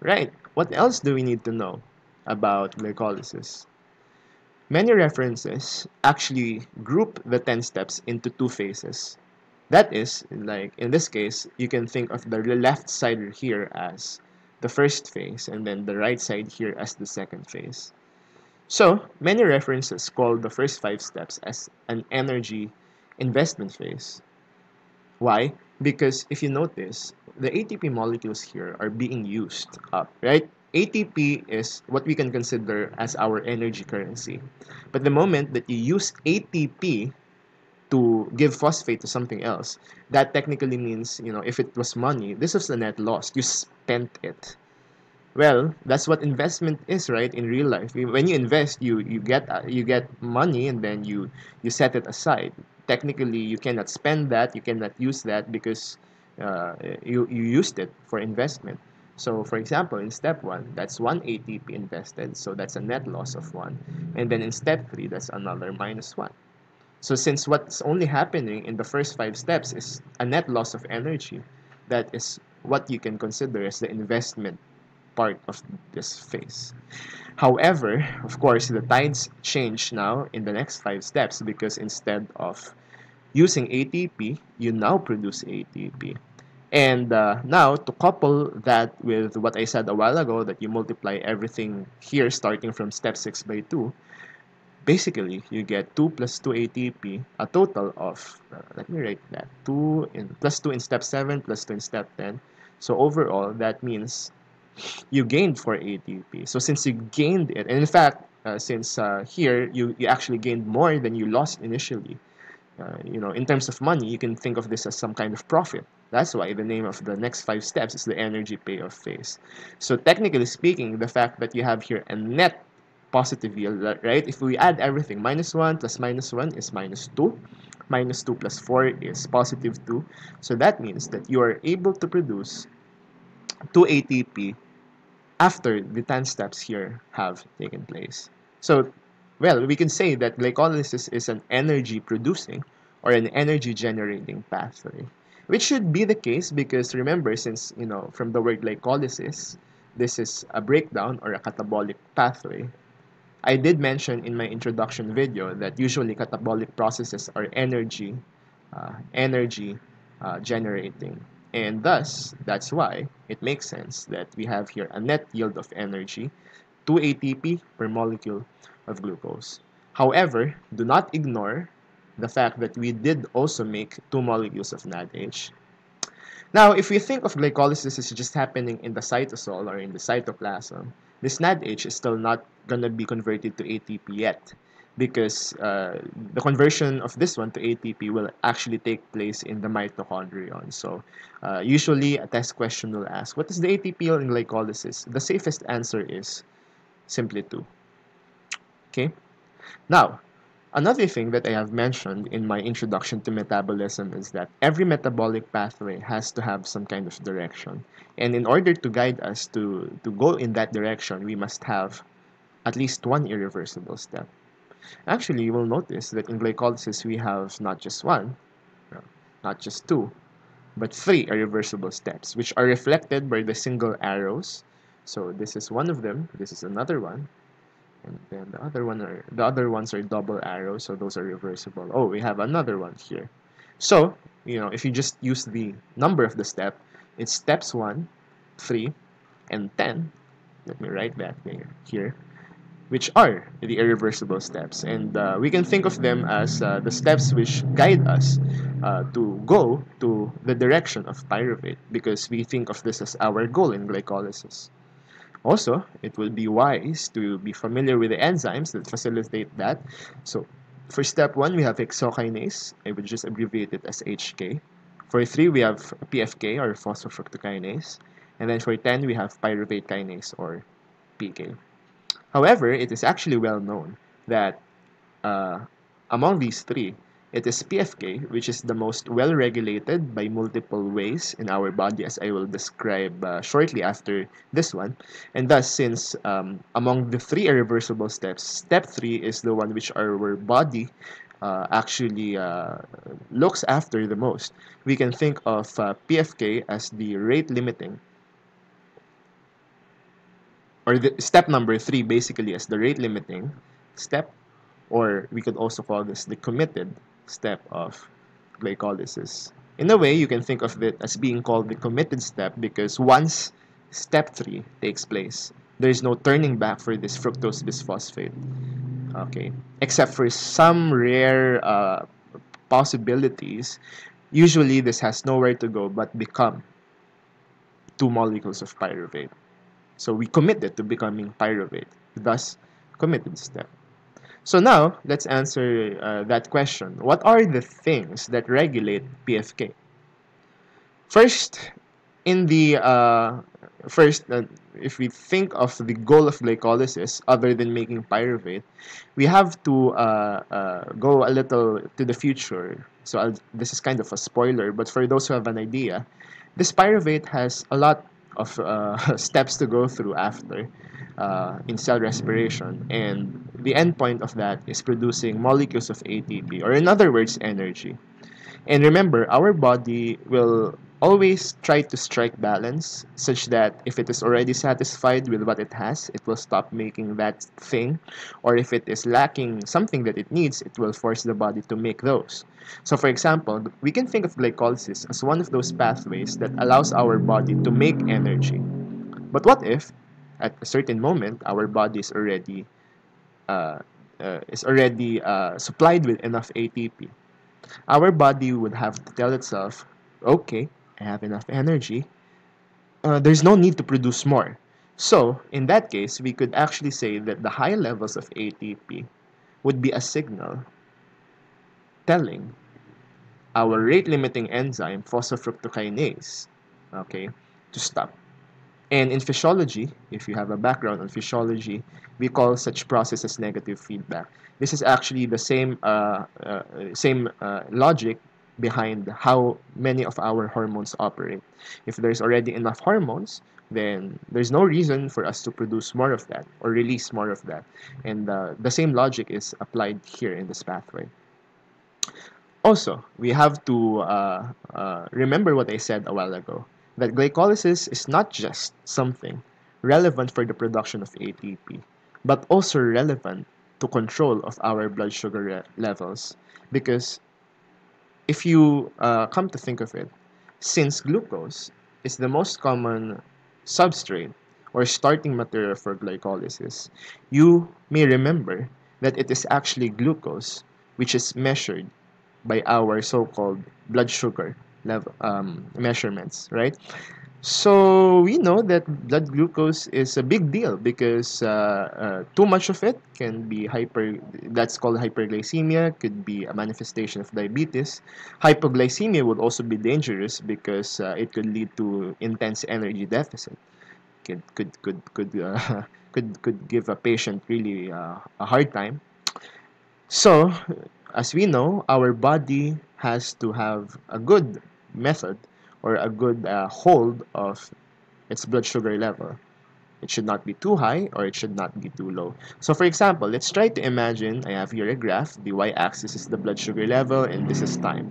Right, what else do we need to know about glycolysis? Many references actually group the 10 steps into two phases. That is, like in this case, you can think of the left side here as the first phase and then the right side here as the second phase. So, many references call the first five steps as an energy investment phase. Why? Because if you notice, the ATP molecules here are being used up, right? ATP is what we can consider as our energy currency. But the moment that you use ATP to give phosphate to something else, that technically means, you know, if it was money, this is a net loss. You spent it. Well, that's what investment is, right? In real life, when you invest, you you get uh, you get money and then you you set it aside. Technically, you cannot spend that, you cannot use that because uh, you you used it for investment. So for example, in step 1, that's 1 ATP invested, so that's a net loss of 1. And then in step 3, that's another minus 1. So since what's only happening in the first 5 steps is a net loss of energy, that is what you can consider as the investment part of this phase. However, of course, the tides change now in the next 5 steps because instead of using ATP, you now produce ATP. And uh, now, to couple that with what I said a while ago, that you multiply everything here starting from step 6 by 2, basically, you get 2 plus 2 ATP, a total of, uh, let me write that, 2 in, plus 2 in step 7, plus 2 in step 10. So overall, that means you gained 4 ATP. So since you gained it, and in fact, uh, since uh, here, you, you actually gained more than you lost initially, uh, you know, in terms of money, you can think of this as some kind of profit. That's why the name of the next five steps is the energy payoff phase. So technically speaking, the fact that you have here a net positive yield, right? If we add everything, minus 1 plus minus 1 is minus 2. Minus 2 plus 4 is positive 2. So that means that you are able to produce 2 ATP after the 10 steps here have taken place. So well, we can say that glycolysis is an energy producing or an energy generating pathway, which should be the case because remember, since you know from the word glycolysis, this is a breakdown or a catabolic pathway. I did mention in my introduction video that usually catabolic processes are energy, uh, energy uh, generating. And thus, that's why it makes sense that we have here a net yield of energy, 2 ATP per molecule of glucose. However, do not ignore the fact that we did also make two molecules of NADH. Now, if we think of glycolysis as just happening in the cytosol or in the cytoplasm, this NADH is still not going to be converted to ATP yet because uh, the conversion of this one to ATP will actually take place in the mitochondrion. So uh, usually a test question will ask, what is the ATP in glycolysis? The safest answer is simply 2. Okay. Now, another thing that I have mentioned in my introduction to metabolism is that every metabolic pathway has to have some kind of direction. And in order to guide us to, to go in that direction, we must have at least one irreversible step. Actually, you will notice that in glycolysis, we have not just one, not just two, but three irreversible steps, which are reflected by the single arrows. So this is one of them, this is another one, and then the other one are the other ones are double arrows so those are reversible. Oh we have another one here. So you know if you just use the number of the step it's steps 1 3 and 10 let me write that here which are the irreversible steps. And uh, we can think of them as uh, the steps which guide us uh, to go to the direction of pyruvate because we think of this as our goal in glycolysis also, it will be wise to be familiar with the enzymes that facilitate that. So, for step 1, we have hexokinase. I would just abbreviate it as HK. For 3, we have PFK or phosphofructokinase. And then for 10, we have pyruvate kinase or PK. However, it is actually well known that uh, among these three, it is PFK, which is the most well regulated by multiple ways in our body, as I will describe uh, shortly after this one. And thus, since um, among the three irreversible steps, step three is the one which our body uh, actually uh, looks after the most, we can think of uh, PFK as the rate limiting or the step number three basically as the rate limiting step, or we could also call this the committed step of glycolysis. In a way, you can think of it as being called the committed step because once step 3 takes place, there is no turning back for this fructose bisphosphate. Okay, except for some rare uh, possibilities, usually this has nowhere to go but become two molecules of pyruvate. So we committed to becoming pyruvate, thus committed step. So now, let's answer uh, that question. What are the things that regulate PFK? First, in the uh, first, uh, if we think of the goal of glycolysis other than making pyruvate, we have to uh, uh, go a little to the future. So I'll, this is kind of a spoiler, but for those who have an idea, this pyruvate has a lot of uh, steps to go through after in cell respiration, and the endpoint of that is producing molecules of ATP, or in other words, energy. And remember, our body will always try to strike balance such that if it is already satisfied with what it has, it will stop making that thing, or if it is lacking something that it needs, it will force the body to make those. So, for example, we can think of glycolysis as one of those pathways that allows our body to make energy. But what if, at a certain moment, our body is already is already uh, supplied with enough ATP? Our body would have to tell itself, okay, I have enough energy, uh, there's no need to produce more. So, in that case, we could actually say that the high levels of ATP would be a signal telling our rate-limiting enzyme, phosphofructokinase, okay, to stop. And in physiology, if you have a background on physiology, we call such processes negative feedback. This is actually the same uh, uh, same uh, logic behind how many of our hormones operate. If there's already enough hormones, then there's no reason for us to produce more of that or release more of that. And uh, the same logic is applied here in this pathway. Also, we have to uh, uh, remember what I said a while ago, that glycolysis is not just something relevant for the production of ATP, but also relevant to control of our blood sugar levels. Because if you uh, come to think of it, since glucose is the most common substrate or starting material for glycolysis, you may remember that it is actually glucose which is measured by our so-called blood sugar level um, measurements, right? So we know that blood glucose is a big deal because uh, uh, too much of it can be hyper. That's called hyperglycemia. Could be a manifestation of diabetes. Hypoglycemia would also be dangerous because uh, it could lead to intense energy deficit. Could could could could uh, could could give a patient really uh, a hard time. So, as we know, our body has to have a good method or a good uh, hold of its blood sugar level. It should not be too high or it should not be too low. So for example, let's try to imagine I have here a graph. The y-axis is the blood sugar level and this is time.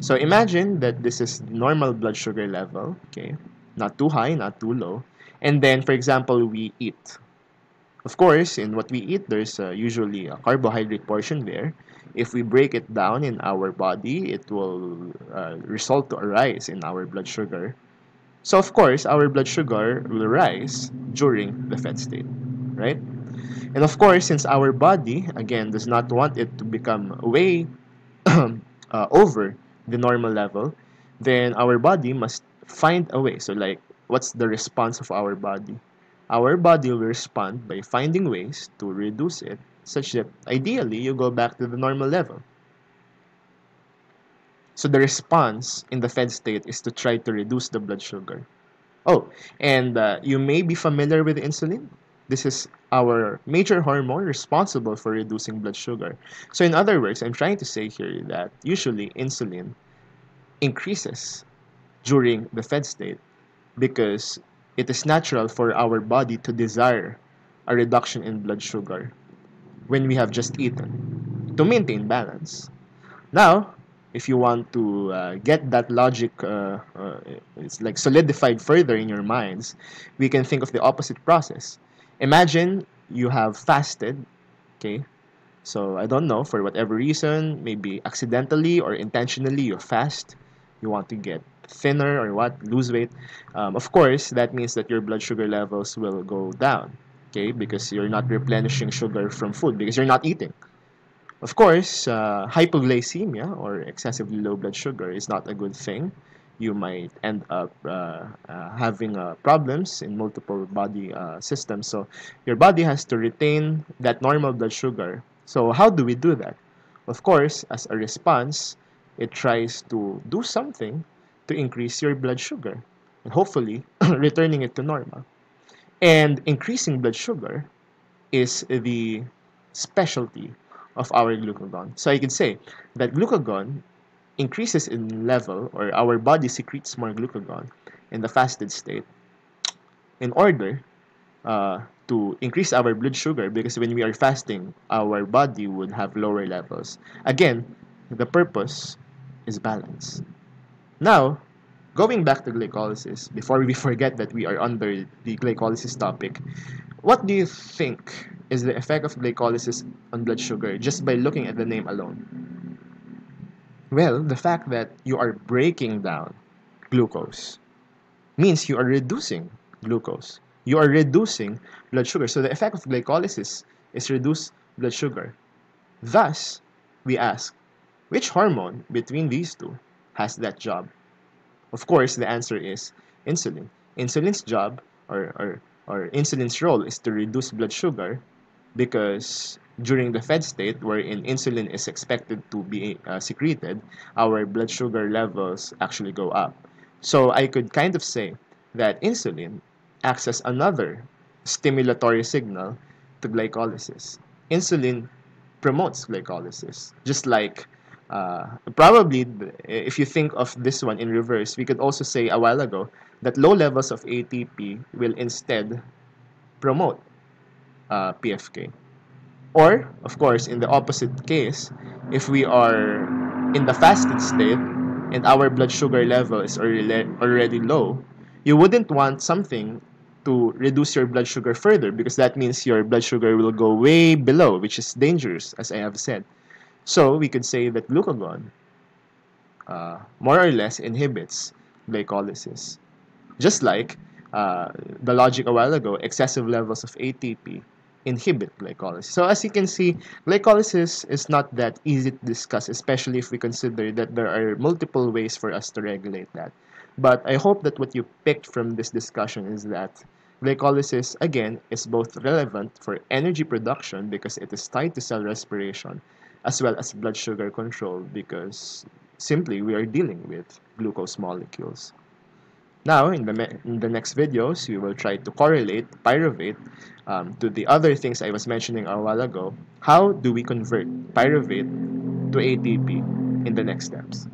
So imagine that this is normal blood sugar level, okay? Not too high, not too low. And then, for example, we eat. Of course, in what we eat, there's uh, usually a carbohydrate portion there. If we break it down in our body, it will uh, result to a rise in our blood sugar. So of course, our blood sugar will rise during the fed state, right? And of course, since our body, again, does not want it to become way uh, over the normal level, then our body must find a way. So like, what's the response of our body? Our body will respond by finding ways to reduce it such that ideally you go back to the normal level. So the response in the fed state is to try to reduce the blood sugar. Oh, and uh, you may be familiar with insulin. This is our major hormone responsible for reducing blood sugar. So in other words, I'm trying to say here that usually insulin increases during the fed state because it is natural for our body to desire a reduction in blood sugar when we have just eaten to maintain balance. Now, if you want to uh, get that logic uh, uh, it's like solidified further in your minds we can think of the opposite process. Imagine you have fasted okay? So i don't know for whatever reason maybe accidentally or intentionally you fast you want to get thinner or what lose weight um, of course that means that your blood sugar levels will go down okay because you're not replenishing sugar from food because you're not eating of course, uh, hypoglycemia or excessively low blood sugar is not a good thing. You might end up uh, uh, having uh, problems in multiple body uh, systems. So, your body has to retain that normal blood sugar. So, how do we do that? Of course, as a response, it tries to do something to increase your blood sugar and hopefully returning it to normal. And increasing blood sugar is the specialty of our glucagon. So I can say that glucagon increases in level or our body secretes more glucagon in the fasted state in order uh, to increase our blood sugar because when we are fasting, our body would have lower levels. Again, the purpose is balance. Now, going back to glycolysis, before we forget that we are under the glycolysis topic, what do you think is the effect of glycolysis on blood sugar just by looking at the name alone? Well, the fact that you are breaking down glucose means you are reducing glucose. You are reducing blood sugar. So the effect of glycolysis is reduce blood sugar. Thus, we ask, which hormone between these two has that job? Of course, the answer is insulin. Insulin's job, or, or, or insulin's role, is to reduce blood sugar because during the fed state wherein insulin is expected to be uh, secreted our blood sugar levels actually go up so i could kind of say that insulin acts as another stimulatory signal to glycolysis insulin promotes glycolysis just like uh, probably if you think of this one in reverse we could also say a while ago that low levels of atp will instead promote uh, PFK. Or, of course, in the opposite case, if we are in the fasted state and our blood sugar level is already low, you wouldn't want something to reduce your blood sugar further because that means your blood sugar will go way below, which is dangerous, as I have said. So we could say that glucagon uh, more or less inhibits glycolysis. Just like uh, the logic a while ago, excessive levels of ATP inhibit glycolysis. So as you can see, glycolysis is not that easy to discuss, especially if we consider that there are multiple ways for us to regulate that. But I hope that what you picked from this discussion is that glycolysis, again, is both relevant for energy production because it is tied to cell respiration, as well as blood sugar control because simply we are dealing with glucose molecules. Now, in the, in the next videos, we will try to correlate pyruvate um, to the other things I was mentioning a while ago. How do we convert pyruvate to ATP in the next steps?